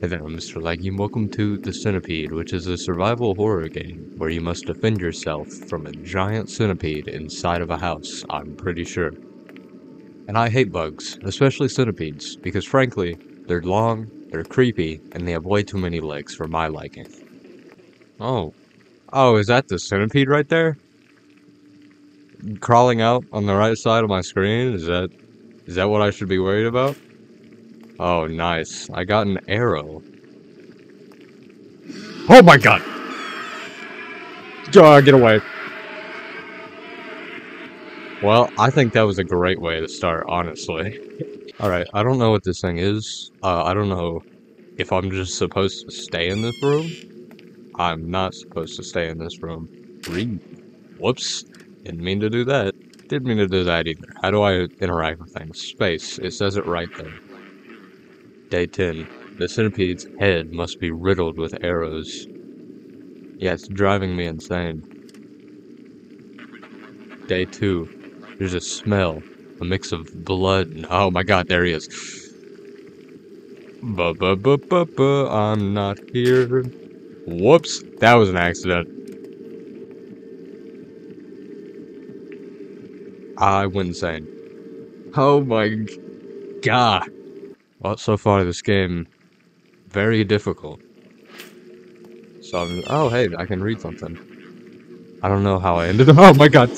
Hey there, Mr. Laggy, and welcome to The Centipede, which is a survival horror game where you must defend yourself from a giant centipede inside of a house, I'm pretty sure. And I hate bugs, especially centipedes, because frankly, they're long, they're creepy, and they have way too many legs for my liking. Oh. Oh, is that the centipede right there? Crawling out on the right side of my screen? Is that... Is that what I should be worried about? Oh, nice. I got an arrow. Oh my god! Uh, get away. Well, I think that was a great way to start, honestly. Alright, I don't know what this thing is. Uh, I don't know if I'm just supposed to stay in this room. I'm not supposed to stay in this room. Read. Whoops. Didn't mean to do that. Didn't mean to do that either. How do I interact with things? Space. It says it right there. Day 10. The centipede's head must be riddled with arrows. Yeah, it's driving me insane. Day 2. There's a smell. A mix of blood and... Oh my god, there he is. Ba ba ba ba ba, I'm not here. Whoops, that was an accident. I went insane. Oh my god. So far this game, very difficult. So I'm, oh hey, I can read something. I don't know how I ended up, oh my god!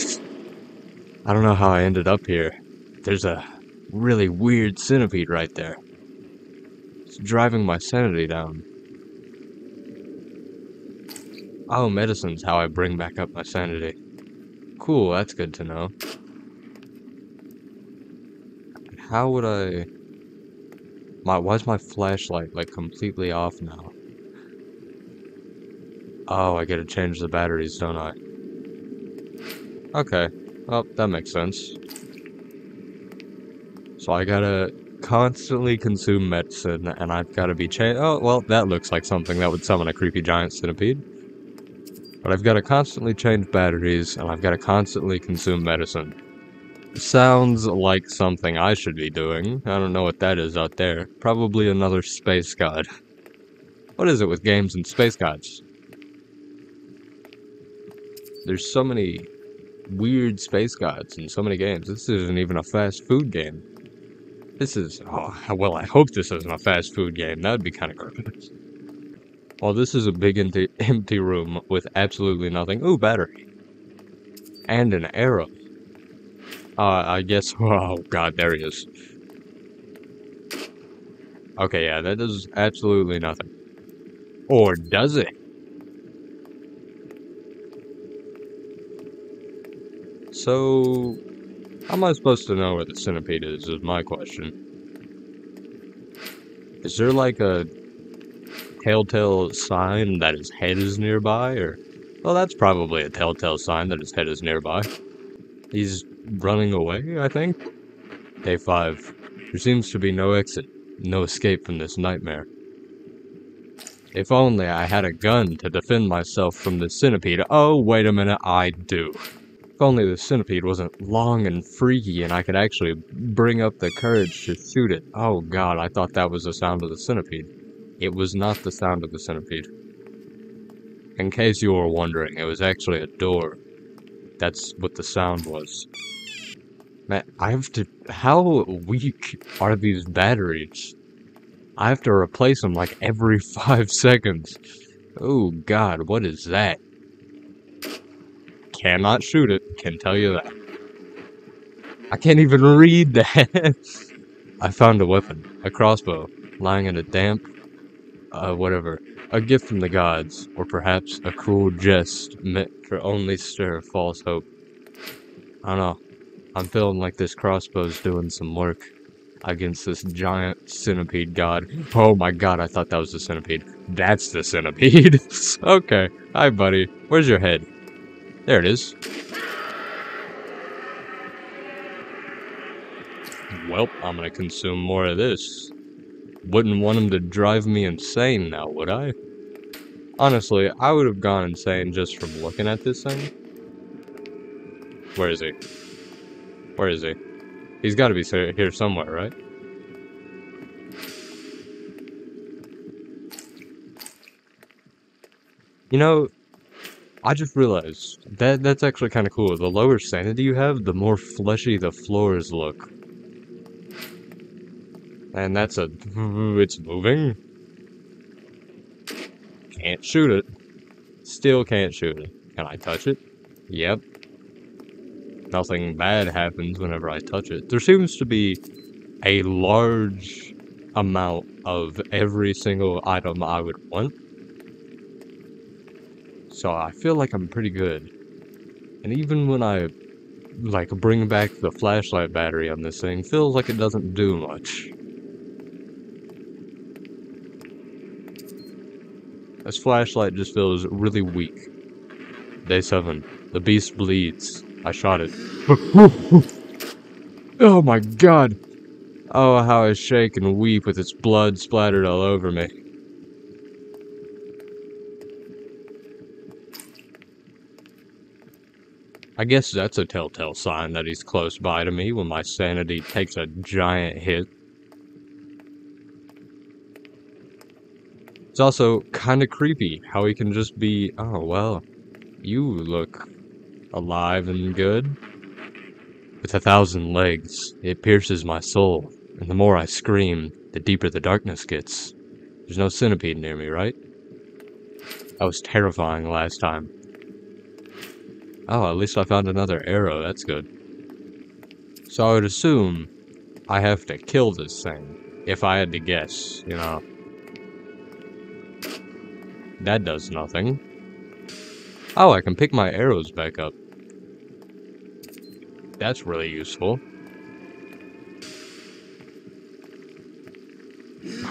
I don't know how I ended up here. There's a really weird centipede right there. It's driving my sanity down. Oh, medicine's how I bring back up my sanity. Cool, that's good to know. How would I... My why's my flashlight like completely off now? Oh, I gotta change the batteries, don't I? Okay. Well, that makes sense. So I gotta constantly consume medicine, and I've gotta be cha- Oh, well, that looks like something that would summon a creepy giant centipede. But I've gotta constantly change batteries, and I've gotta constantly consume medicine. Sounds like something I should be doing. I don't know what that is out there. Probably another space god. What is it with games and space gods? There's so many weird space gods in so many games. This isn't even a fast food game. This is... Oh, well, I hope this isn't a fast food game. That would be kind of garbage. Well, this is a big empty, empty room with absolutely nothing. Ooh, battery. And an arrow. Uh, I guess, oh god, there he is. Okay, yeah, that does absolutely nothing. Or does it? So, how am I supposed to know where the centipede is, is my question. Is there like a telltale sign that his head is nearby, or... Well, that's probably a telltale sign that his head is nearby. He's running away, I think? Day 5. There seems to be no exit, no escape from this nightmare. If only I had a gun to defend myself from the centipede. Oh, wait a minute, I do. If only the centipede wasn't long and freaky and I could actually bring up the courage to shoot it. Oh god, I thought that was the sound of the centipede. It was not the sound of the centipede. In case you were wondering, it was actually a door. That's what the sound was. Man, I have to... How weak are these batteries? I have to replace them like every five seconds. Oh god, what is that? Cannot shoot it, can tell you that. I can't even read that. I found a weapon, a crossbow, lying in a damp, uh, whatever. A gift from the gods, or perhaps a cruel jest meant to only stir false hope. I don't know. I'm feeling like this crossbow's doing some work against this giant centipede god. Oh my god, I thought that was the centipede. That's the centipede. okay. Hi, buddy. Where's your head? There it is. Well, I'm gonna consume more of this. Wouldn't want him to drive me insane now, would I? Honestly, I would have gone insane just from looking at this thing. Where is he? Where is he? He's got to be here somewhere, right? You know, I just realized that that's actually kind of cool. The lower sanity you have, the more fleshy the floors look. And that's a... it's moving. Can't shoot it. Still can't shoot it. Can I touch it? Yep. Nothing bad happens whenever I touch it. There seems to be a large amount of every single item I would want. So I feel like I'm pretty good. And even when I like bring back the flashlight battery on this thing, feels like it doesn't do much. This flashlight just feels really weak. Day 7. The beast bleeds. I shot it. oh my god! Oh, how I shake and weep with its blood splattered all over me. I guess that's a telltale sign that he's close by to me when my sanity takes a giant hit. It's also kind of creepy how he can just be, oh, well, you look alive and good. With a thousand legs, it pierces my soul, and the more I scream, the deeper the darkness gets. There's no centipede near me, right? That was terrifying last time. Oh, at least I found another arrow, that's good. So I would assume I have to kill this thing, if I had to guess, you know. That does nothing. Oh, I can pick my arrows back up. That's really useful.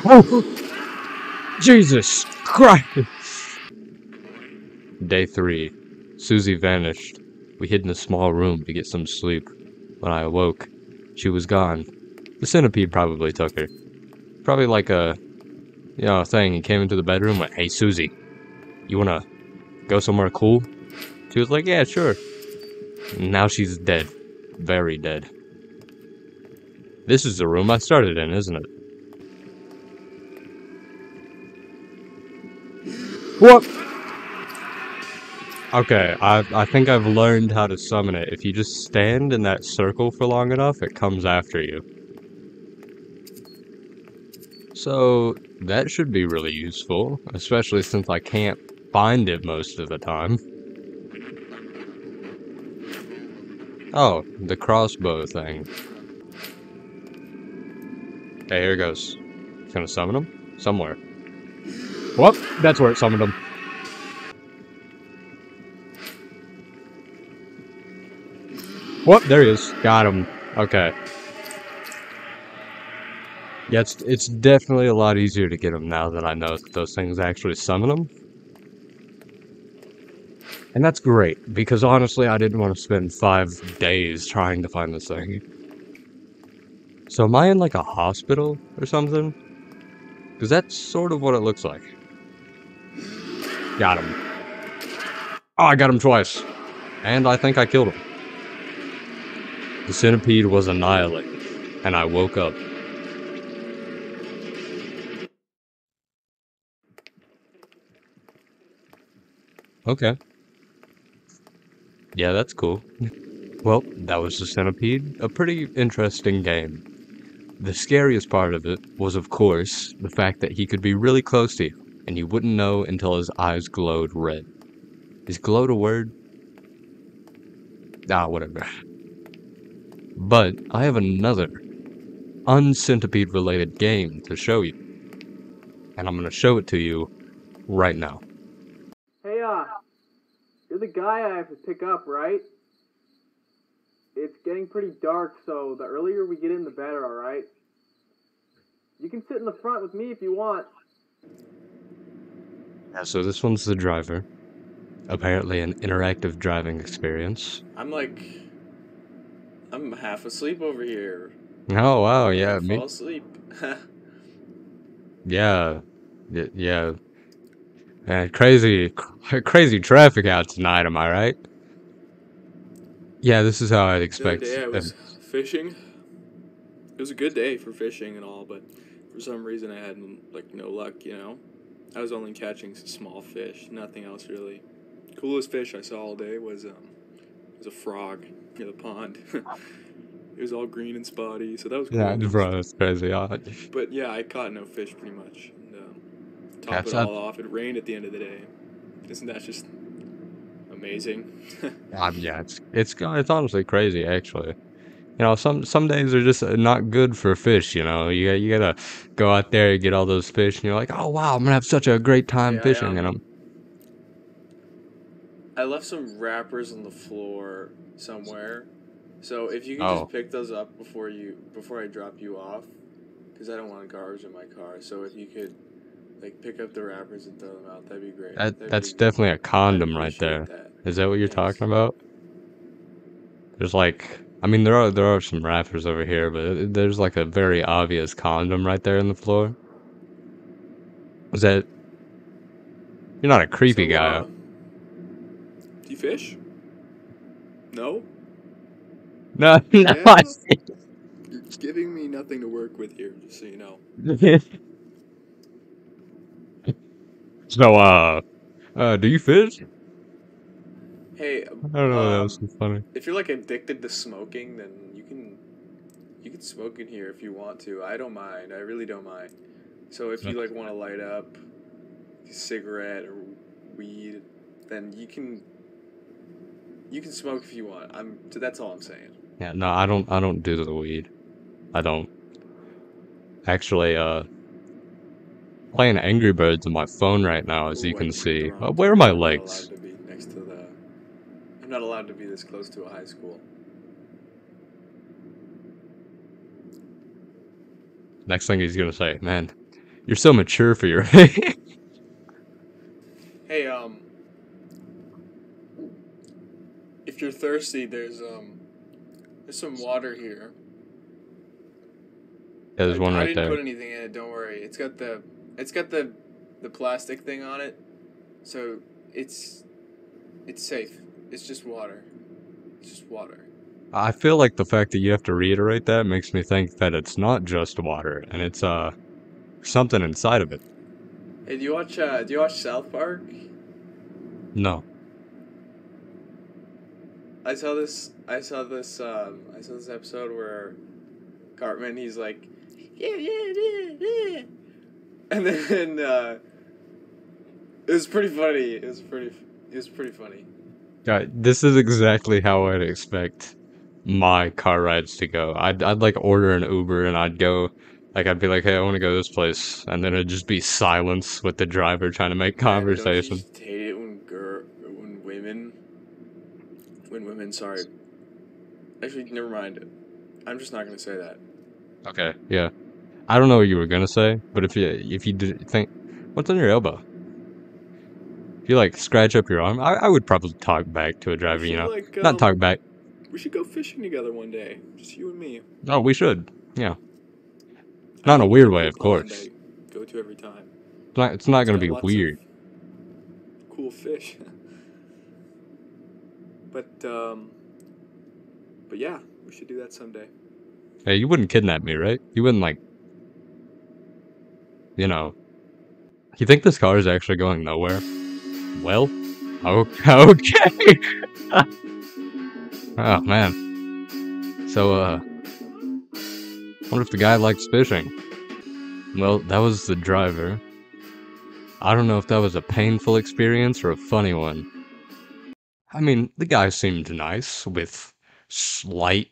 Oh! Jesus Christ! Day 3. Susie vanished. We hid in a small room to get some sleep. When I awoke, she was gone. The centipede probably took her. Probably like a, you know, thing. He came into the bedroom and went, Hey, Susie, you wanna go somewhere cool? She was like, yeah, sure. Now she's dead. Very dead. This is the room I started in, isn't it? What? Okay, I, I think I've learned how to summon it. If you just stand in that circle for long enough, it comes after you. So, that should be really useful, especially since I can't find it most of the time. Oh, the crossbow thing. Okay, here it goes. It's gonna summon him? Somewhere. Whoop! That's where it summoned him. Whoop! There he is. Got him. Okay. Yeah, it's, it's definitely a lot easier to get them now that I know that those things actually summon them. And that's great, because honestly, I didn't want to spend five days trying to find this thing. So am I in like a hospital or something? Because that's sort of what it looks like. Got him. Oh, I got him twice. And I think I killed him. The centipede was annihilated, and I woke up. Okay. Yeah, that's cool. Well, that was the Centipede. A pretty interesting game. The scariest part of it was, of course, the fact that he could be really close to you, and you wouldn't know until his eyes glowed red. Is glowed a word? Ah, whatever. But I have another uncentipede related game to show you. And I'm gonna show it to you right now. Hey, you're the guy I have to pick up, right? It's getting pretty dark, so the earlier we get in, the better, alright? You can sit in the front with me if you want. Yeah, so this one's the driver. Apparently an interactive driving experience. I'm like, I'm half asleep over here. Oh wow, yeah, I me, fall asleep. yeah, y- yeah. Crazy, crazy traffic out tonight. Am I right? Yeah, this is how I'd the expect. day I was fishing. It was a good day for fishing and all, but for some reason I had like no luck, you know. I was only catching small fish, nothing else really. Coolest fish I saw all day was um, was a frog near the pond. it was all green and spotty, so that was cool. Yeah, bro, that's crazy. But yeah, I caught no fish pretty much. Top That's it all off, it rained at the end of the day. Isn't that just amazing? Um, yeah, it's it's it's honestly crazy, actually. You know, some some days are just not good for fish. You know, you got you gotta go out there and get all those fish, and you're like, oh wow, I'm gonna have such a great time Yeah, fishing, um, and I'm I left some wrappers on the floor somewhere. So if you can Oh. just pick those up before you before I drop you off, because I don't want garbage in my car. So if you could like pick up the wrappers and throw them out, that'd be great. that That'd that's definitely a I'd condom right there. that. Is that what you're Thanks. talking about? There's like, I mean, there are there are some wrappers over here, but there's like a very obvious condom right there in the floor. Is that? You're not a creepy So, guy. uh, do you fish? No. No, no. Yeah? You're giving me nothing to work with here, just so you know. so, uh, uh, do you fish? Hey, I don't know. that Um, was so funny. if you're like addicted to smoking, then you can you can smoke in here if you want to. I don't mind. I really don't mind. So if you like want to light up a cigarette or weed, then you can you can smoke if you want. I'm so that's all I'm saying. Yeah, no, I don't. I don't do the weed. I don't. Actually, uh, playing Angry Birds on my phone right now, as you can see. Uh, where are my time. I'm not legs? allowed to be next to the. I'm not allowed to be this close to a high school. Next thing he's gonna say, man, you're so mature for your age. Hey, um, if you're thirsty, there's um, there's some water here. Yeah, there's one I right there. I didn't there. put anything in it. Don't worry. It's got the it's got the the plastic thing on it, so it's it's safe. It's just water. It's just water. I feel like the fact that you have to reiterate that makes me think that it's not just water, and it's uh something inside of it. Hey, do you watch uh, do you watch South Park? No. I saw this. I saw this. Um, I saw this episode where Cartman. He's like, yeah, yeah, yeah, yeah, and then uh, it was pretty funny. It was pretty. It was pretty funny. Yeah, this is exactly how I'd expect my car rides to go. I'd I'd like order an Uber and I'd go like I'd be like, "Hey, I want to go this place." And then it'd just be silence with the driver trying to make Man, don't you conversation. just hate it when girl, when women, when women. Sorry. Actually, never mind. I'm just not gonna say that. Okay, yeah. I don't know what you were gonna say, but if you if you did think, what's on your elbow? If you like scratch up your arm, I, I would probably talk back to a driver, you know, like, um, not talk back. We should go fishing together one day, just you and me. Oh, we should, yeah. Not in a weird way, of course. Go to every time. It's not it's not gonna be weird. Cool fish. but um, but yeah, we should do that someday. Hey, you wouldn't kidnap me, right? You wouldn't like, you know. You think this car is actually going nowhere? Well, okay. oh man. So, uh, wonder if the guy likes fishing. Well, that was the driver. I don't know if that was a painful experience or a funny one. I mean, the guy seemed nice with slight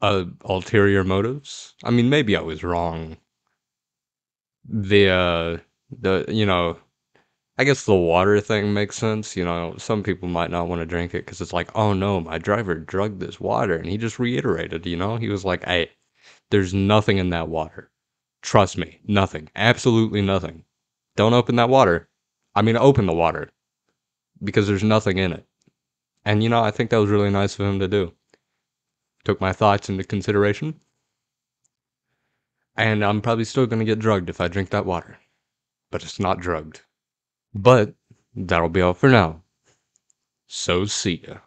uh, ulterior motives. I mean, maybe I was wrong. The uh, the you know, I guess the water thing makes sense. You know, some people might not want to drink it because it's like, oh no, my driver drugged this water, and he just reiterated. You know, he was like, hey, there's nothing in that water. Trust me, nothing, absolutely nothing. Don't open that water. I mean, open the water because there's nothing in it. And you know, I think that was really nice of him to do took my thoughts into consideration. And I'm probably still going to get drugged if I drink that water. But it's not drugged. But that'll be all for now. So see ya.